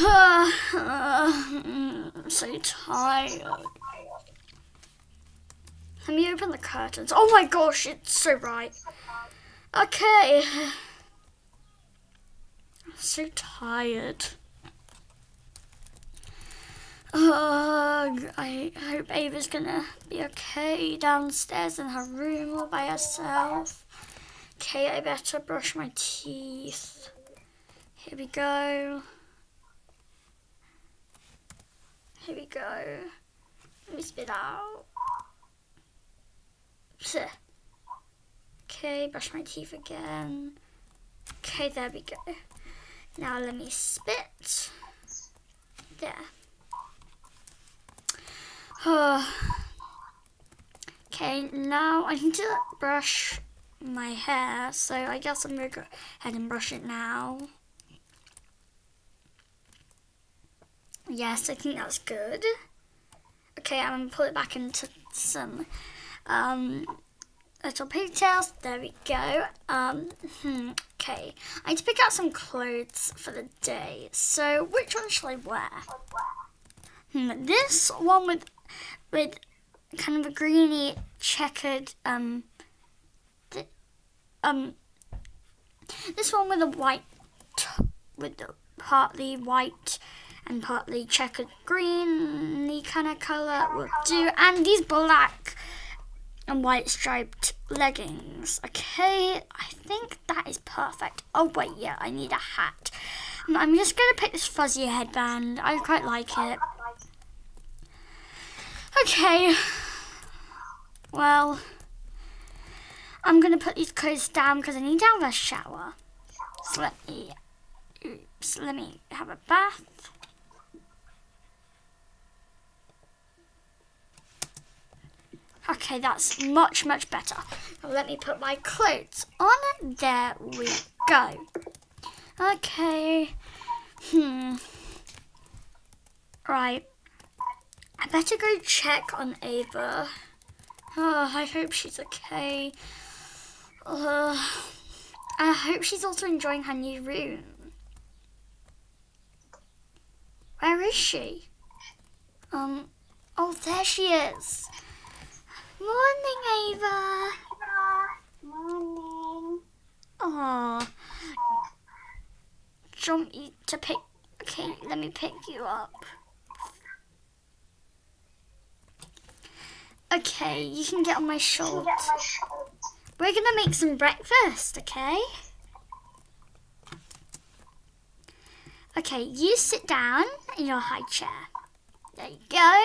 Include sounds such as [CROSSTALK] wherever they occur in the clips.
I'm [SIGHS] so tired. Let me open the curtains. Oh my gosh, it's so bright. Okay. I'm [SIGHS] so tired. Ugh, I hope Ava's gonna be okay downstairs in her room all by herself. Okay, I better brush my teeth. Here we go. Here we go. Let me spit out. Okay, brush my teeth again. Okay, there we go. Now let me spit. There. okay, now I need to brush my hair, so I guess I'm gonna go ahead and brush it now. Yes, I think that's good. Okay, I'm gonna pull it back into some um, little pigtails. There we go. Um, hmm, okay, I need to pick out some clothes for the day. So, which one shall I wear? Hmm, this one with with kind of a greeny checkered um um this one with a white with the partly white and partly checkered greeny kind of colour will do and these black and white striped leggings okay I think that is perfect oh wait yeah I need a hat I'm just gonna pick this fuzzy headband I quite like it Okay. Well, I'm going to put these clothes down because I need to have a shower. So let me, oops, let me have a bath. Okay, that's much, much better. Now let me put my clothes on. There we go. Okay. Hmm. Right. I better go check on Ava. Oh, I hope she's okay. Uh, I hope she's also enjoying her new room. Where is she? Um, oh, there she is. Morning, Ava. Morning. Oh, do you want me to pick? Okay, let me pick you up. Okay, you can get on my shoulder. We're gonna make some breakfast, okay? Okay, you sit down in your high chair. There you go.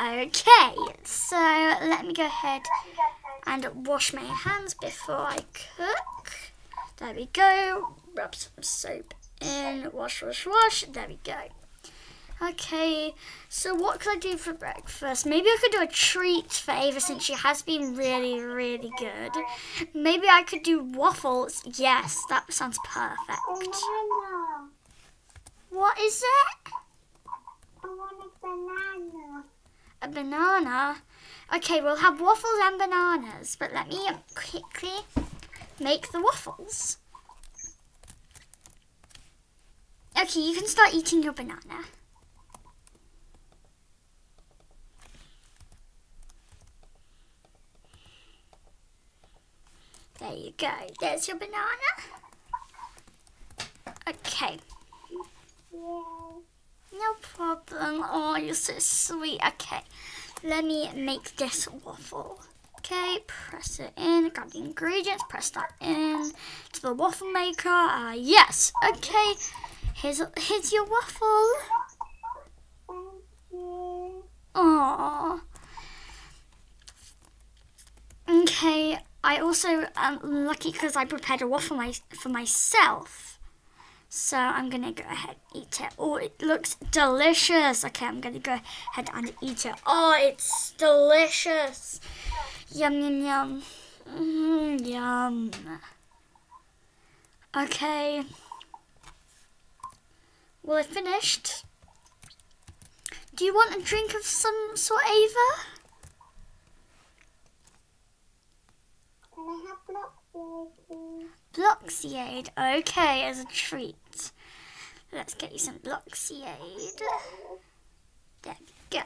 Okay, so let me go ahead and wash my hands before I cook. There we go. Rub some soap in. Wash, wash, wash. There we go. Okay, so what could I do for breakfast? Maybe I could do a treat for Ava since she has been really, really good. Maybe I could do waffles. Yes, that sounds perfect. Oh, what is it? I want a banana. A banana? Okay, we'll have waffles and bananas, but let me quickly make the waffles. Okay, you can start eating your banana. There you go. There's your banana. Okay. Yeah. No problem. Oh, you're so sweet. Okay. Let me make this waffle. Okay, press it in, grab the ingredients, press that in to the waffle maker. Uh, yes, okay. Here's, here's your waffle. Aww. Okay, I also am lucky because I prepared a waffle my, for myself. So I'm going to go ahead and eat it. Oh, it looks delicious. Okay, I'm going to go ahead and eat it. Oh, it's delicious. Yum, yum, yum. Mm, yum. Okay. Well, I finished. Do you want a drink of some sort, Ava? Can I have? Bloxiade. Okay, as a treat. Let's get you some Bloxiade. There we go.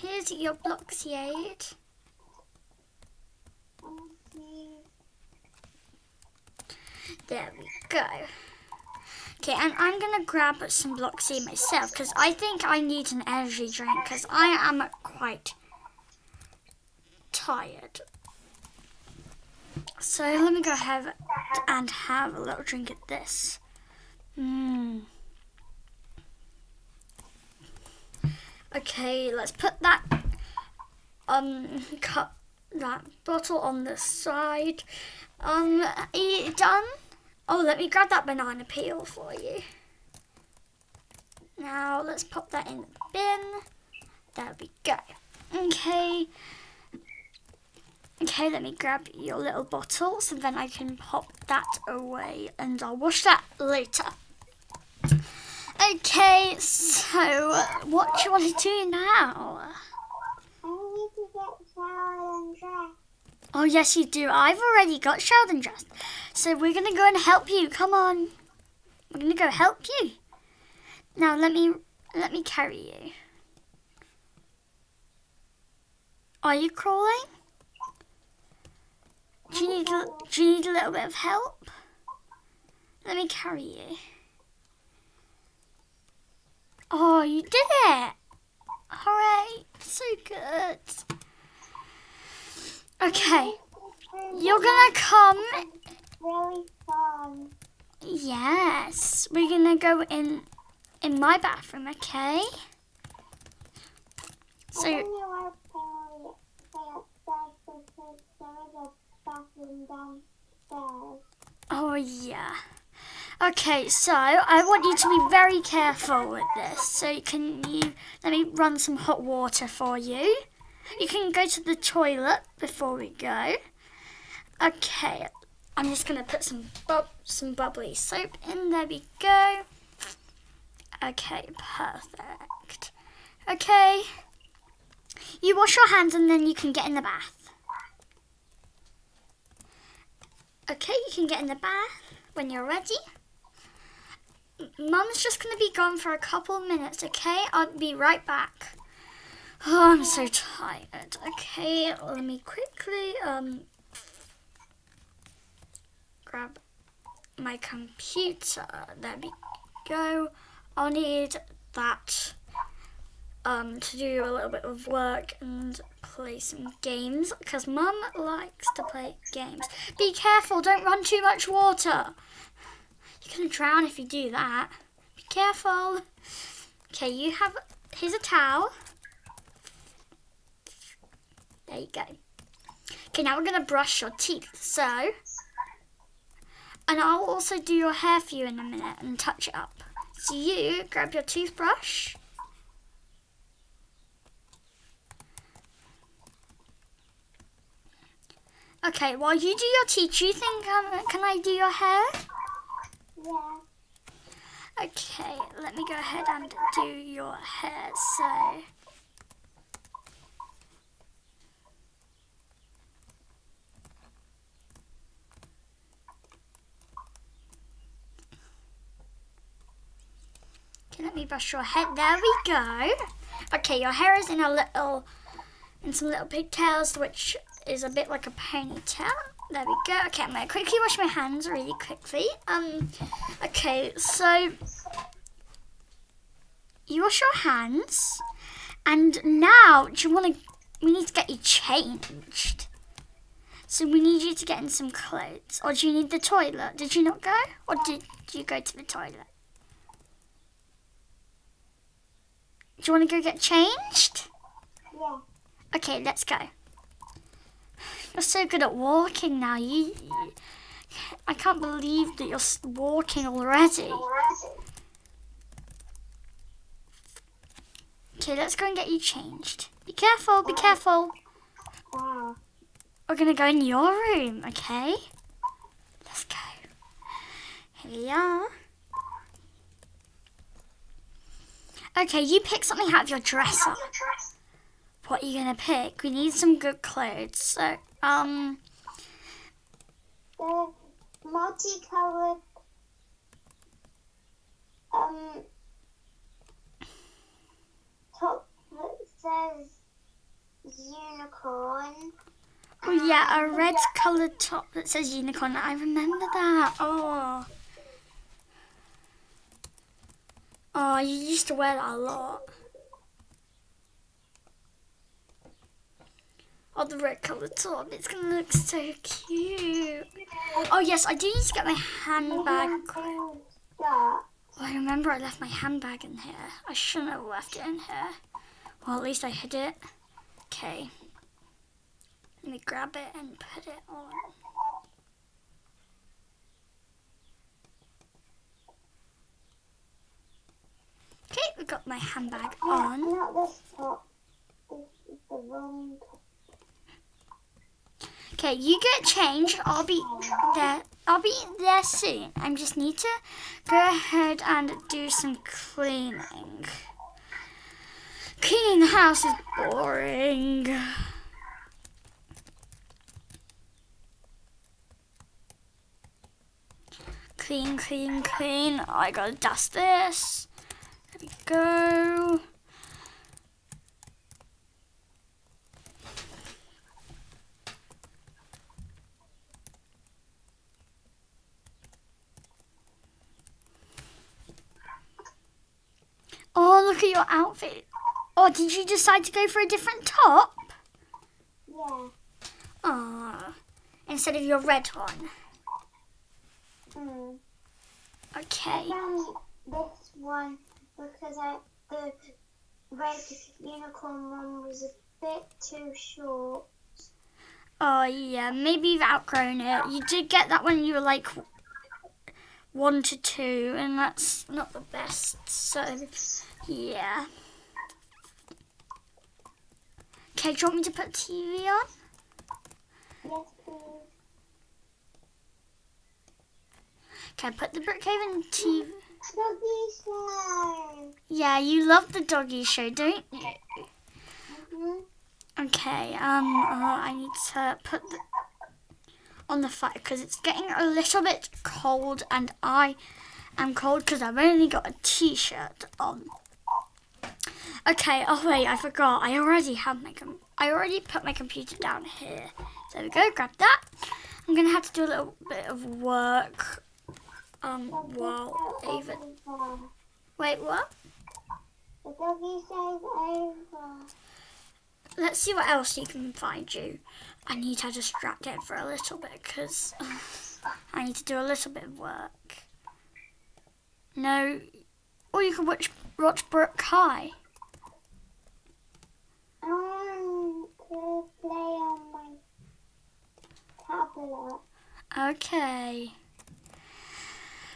Here's your Bloxiade. There we go. Okay, and I'm gonna grab some Bloxy myself because I think I need an energy drink because I am quite tired. So let me go ahead and have a little drink at this. Mmm. Okay, let's put that um cut that bottle on the side. Um, are done? Oh, let me grab that banana peel for you. Now let's pop that in the bin. There we go. Okay. Okay, let me grab your little bottles and then I can pop that away and I'll wash that later. Okay, so what do you want to do now? I need to get dressed. Oh yes, you do. I've already got and dressed, so we're gonna go and help you. Come on, we're gonna go help you. Now let me let me carry you. Are you crawling? Do you need a, do you need a little bit of help? Let me carry you. Oh, you did it! Hooray! So good. Okay, you're gonna come. Really fun. Yes, we're gonna go in in my bathroom. Okay. So think you are going to stay upstairs because there is a Oh, yeah. Okay, so I want you to be very careful with this. So can you let me run some hot water for you? You can go to the toilet before we go. Okay, I'm just gonna put some bub some bubbly soap in. There we go. Okay, perfect. Okay, you wash your hands and then you can get in the bath. Okay, you can get in the bath when you're ready. Mum's just going to be gone for a couple minutes, okay? I'll be right back. Oh, I'm so tired. Okay, let me quickly um grab my computer. There we go. I'll need that um to do a little bit of work and play some games because Mum likes to play games. Be careful, don't run too much water. You're gonna drown if you do that. Be careful. Okay, you have here's a towel. There you go. Okay, now we're gonna brush your teeth. So, and I'll also do your hair for you in a minute and touch it up. So you grab your toothbrush. Okay, while you do your do you think um, can I do your hair? Yeah. Okay, let me go ahead and do your hair. So, okay, let me brush your head. There we go. Okay, your hair is in a little, in some little pigtails, which is a bit like a ponytail. There we go. Okay, I'm gonna quickly wash my hands really quickly. Um, okay, so you wash your hands, and now do you want to? We need to get you changed. So we need you to get in some clothes, or do you need the toilet? Did you not go, or did you go to the toilet? Do you want to go get changed? Yeah. Okay, let's go. You're so good at walking now. You, you- I can't believe that you're walking already. Okay, let's go and get you changed. Be careful, be careful. We're gonna go in your room, okay? Let's go. Here we are. Okay, you pick something out of your dresser. What are you gonna pick? We need some good clothes. So, um. The multicolored. Um. Top that says unicorn. Oh yeah, a um, red coloured top that says unicorn. I remember that. Oh. Oh, you used to wear that a lot. Oh, the red colour top. It's gonna look so cute. Oh yes, I do need to get my handbag. Oh, I remember I left my handbag in here. I shouldn't have left it in here. Well, at least I hid it. Okay. Let me grab it and put it on. Okay, we've got my handbag on. Not this top. This is the wrong top. Okay, you get changed. I'll be there. I'll be there soon. I just need to go ahead and do some cleaning. Cleaning the house is boring. Clean, clean, clean. I gotta dust this. There we go. Oh, look at your outfit. Oh, did you decide to go for a different top? Yeah. Ah, instead of your red one. Hmm. Okay. I found this one because I the red unicorn one was a bit too short. Oh yeah, maybe you've outgrown it. You did get that when you were like one to two, and that's not the best. So yeah. Okay, do you want me to put TV on? Yes, please. Okay, put the Brookhaven TV. Doggy show. Yeah, you love the doggy show, don't you? Mhm. Okay, um, uh, I need to put the, on the fire because it's getting a little bit cold and I am cold because I've only got a t-shirt on. Okay, oh wait, I forgot. I already have my, I already put my computer down here. There we go, grab that. I'm to have to do a little bit of work, um, while Ava, wait, what? The doggy says over. Let's see what else he can find you. I need to distract him for a little bit because [LAUGHS] I need to do a little bit of work. No, or you can watch watch Brook High. I want to play on my tablet. Okay.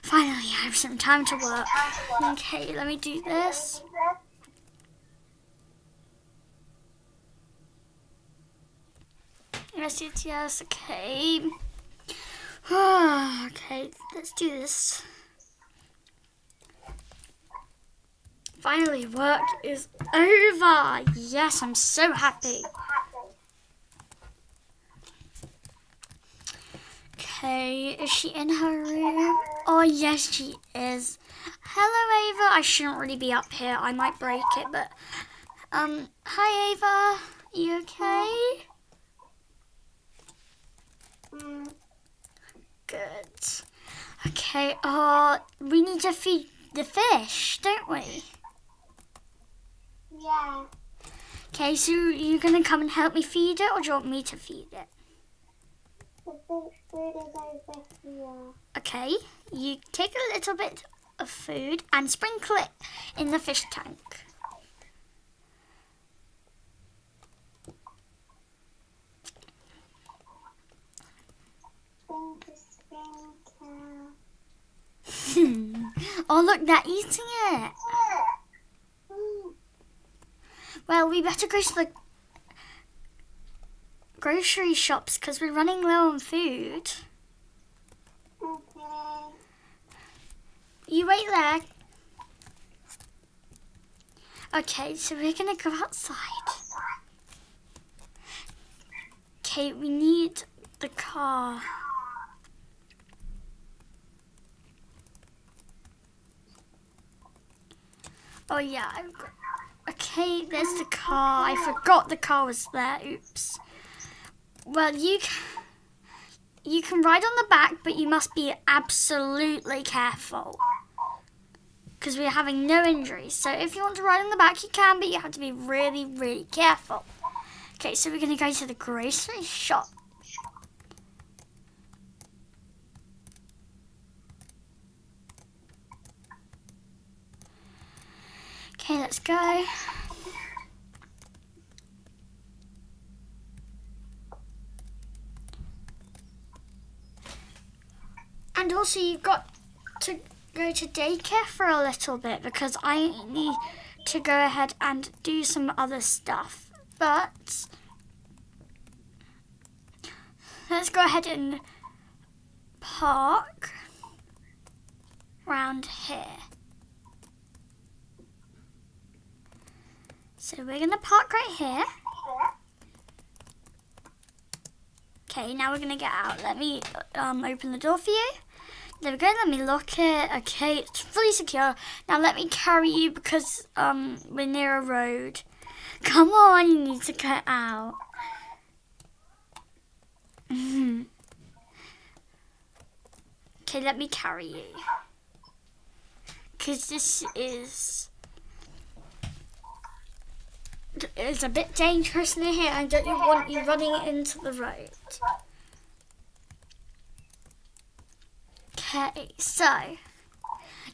Finally, I have some time to work. Okay, let me do this. Yes, yes, yes. Okay. [SIGHS] okay, let's do this. Finally, work is over. Yes, I'm so happy. Okay, is she in her room? Oh, yes, she is. Hello, Ava. I shouldn't really be up here. I might break it, but um, hi, Ava. You okay? Mm, Good. Okay. Uh, we need to feed the fish, don't we? yeah. Okay, so you're gonna come and help me feed it, or do you want me to feed it? The fish food is over here. Okay, you take a little bit of food and sprinkle it in the fish tank. Think the sprinkle. Oh, look, they're eating it. Well, we better go to the grocery shops because we're running low on food. okay. You wait there. Okay, so we're gonna go outside. Okay, we need the car. Oh yeah. Okay, there's the car. I forgot the car was there. Oops. Well, you c- you can ride on the back, but you must be absolutely careful because we're having no injuries. So if you want to ride on the back, you can, but you have to be really, really careful. Okay, so we're gonna go to the grocery shop. Okay, let's go. And also, you've got to go to daycare for a little bit because I need to go ahead and do some other stuff. But let's go ahead and park round here. So we're going to park right here. Okay, now we're going to get out. Let me um, open the door for you. There we go. Let me lock it. Okay, it's fully secure. Now let me carry you because um, we're near a road. Come on, you need to get out. [LAUGHS] Okay, let me carry you. Because this is it's a bit dangerous near here. I don't want you running into the road. Okay, so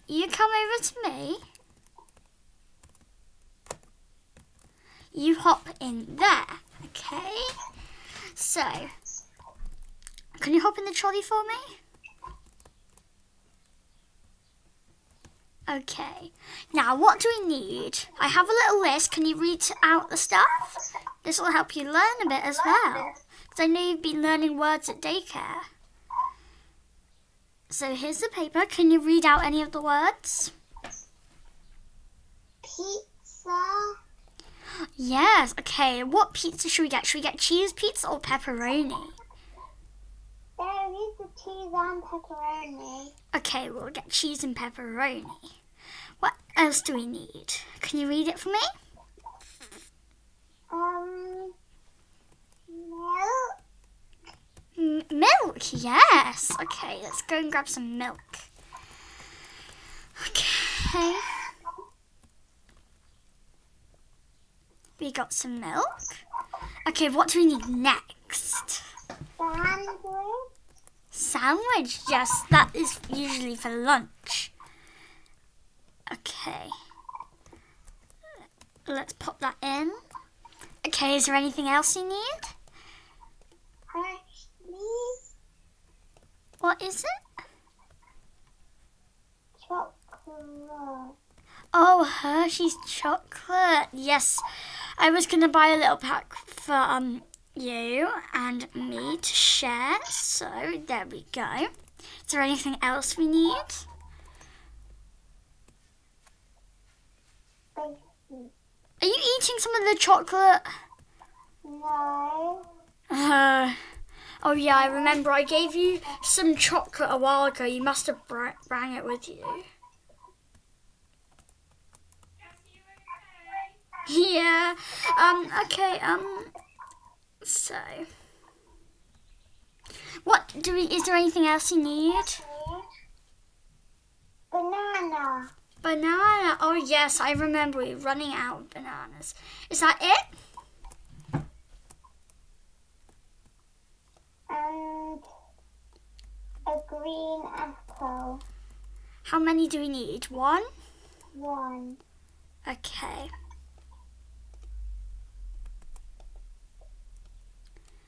you come over to me. You hop in there. Okay. So, can you hop in the trolley for me? Okay. Now, what do we need? I have a little list. Can you read out the stuff? This will help you learn a bit as well. Because I know you've been learning words at daycare. So here's the paper. Can you read out any of the words? Pizza. Yes. Okay. What pizza should we get? Should we get cheese pizza or pepperoni? There is the cheese and pepperoni. Okay, we'll get cheese and pepperoni. What else do we need? Can you read it for me? Um, milk. M- milk, yes. Okay, let's go and grab some milk. Okay. We got some milk. Okay, what do we need next? Sandwich. Sandwich, yes, that is usually for lunch. Okay. Let's pop that in. Okay, is there anything else you need? What is it? chocolate. Oh, Hershey's chocolate. Yes, I was gonna buy a little pack for um you and me to share. So there we go. Is there anything else we need? Are you eating some of the chocolate? No. Uh, oh yeah, I remember. I gave you some chocolate a while ago. You must have br- brought it with you. Yeah. Um. Okay. Um. So, what do we? Is there anything else you need? Banana. Banana. Oh yes, I remember. We're running out of bananas. Is that it? And a green apple. How many do we need? One. One. Okay.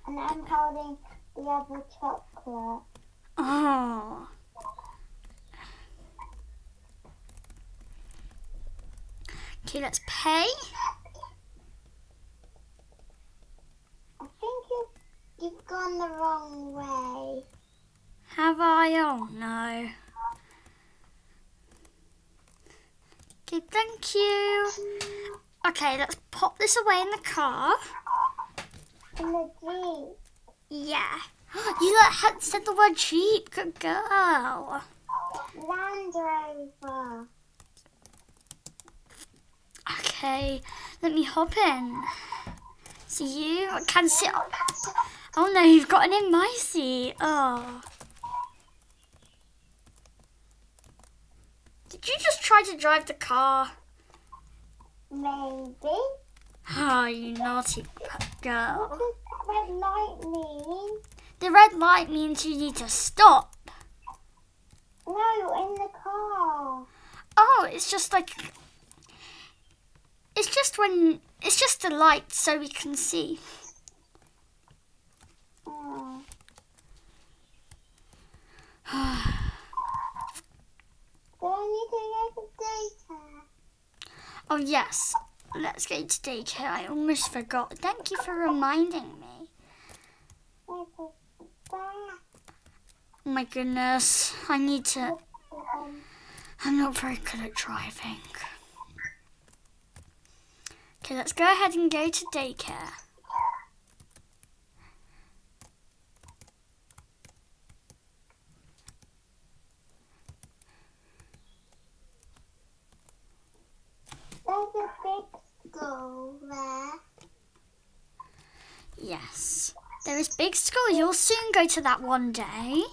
And I'm holding the other chocolate. Oh. Okay, let's pay. I think you've, you've gone the wrong way. Have I? Oh no. Okay, thank you. Okay, let's pop this away in the car. In the Jeep. Yeah. [GASPS] You said the word Jeep. Good girl. Land Rover. Okay, let me hop in. So you I can sit up. Oh no, you've gotten in my seat. Oh. Did you just try to drive the car? Maybe. Oh, you naughty girl. red light mean? The red light means you need to stop. No, in the car. Oh, it's just like. It's just when. It's just a light so we can see. Oh. Do I need to go to daycare? Oh, yes. Let's go to daycare. I almost forgot. Thank you for reminding me. Where's the back? Oh my goodness. I need to. I'm not very good at driving. Okay, let's go ahead and go to daycare. There's a big school there. Yes. There is big school. You'll soon go to that one day.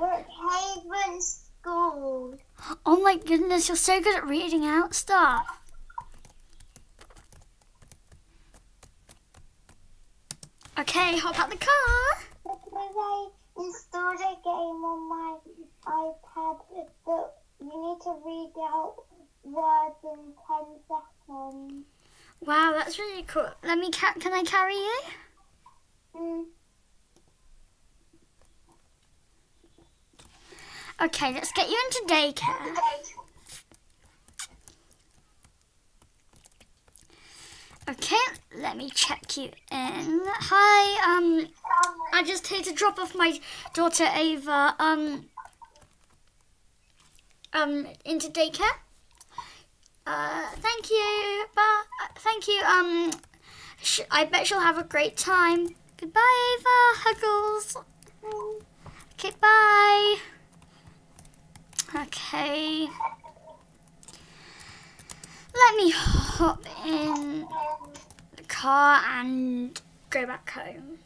Look, Haven School. Oh my goodness, you're so good at reading out stuff. Okay, hop out the car. Because I installed a game on my iPad that you need to read out words in 10 seconds. Wow, that's really cool. Let me ca- can I carry you? Mm. Okay, let's get you into daycare. Okay, let me check you in. Hi, um, I just here to drop off my daughter Ava, um, um, into daycare. Uh, thank you. Bye. Thank you. Um, I bet she'll have a great time. Goodbye, Ava. Huggles. Okay, bye. Okay. Let me hop in the car and go back home.